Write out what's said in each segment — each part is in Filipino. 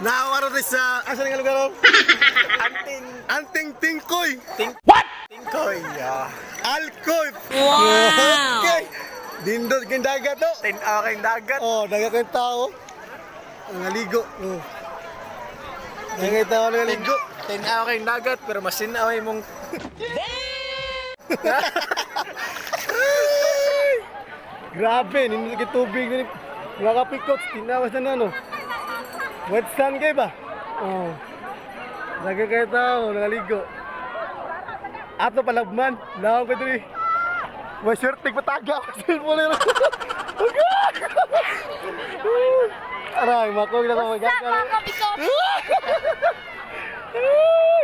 asa nga lugar? oh? Anting. Anting Tingkoy. Ting. What? Tingkoy. Ah. Alkoy. Wow! Okay. Dindot kang dagat to. Tinaw kayong dagat. Oh, dagat kang tao. Nangaligo. Oh. Dagat tao nangaligo. Tinaw kayong dagat pero mas tinaw ay mong Grabe, nindot kay tubig ni mga kapikot, tinawas na no. Wet sun kay ba? Oh. Dagat kay tao nangaligo. Ato palabman, lawang ko diri. Wa shirt tig pataga. Cellphone na. Aray, makog na ko magagal.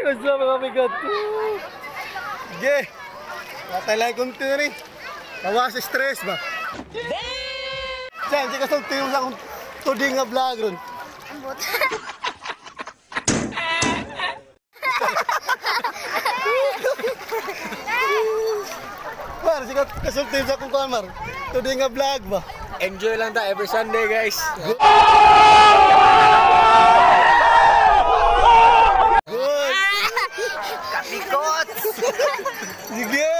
Gusto mo mabigat. Sige. Matalay kunti na rin. Kawas stress ba? Diyan, di ka sa tuyong sa tuding nga vlog ron. Mar, di ka kasulti sa akong kamar. Tuding nga vlog ba? enjoy lang ta every Sunday guys. Good. Kapikot. Sige.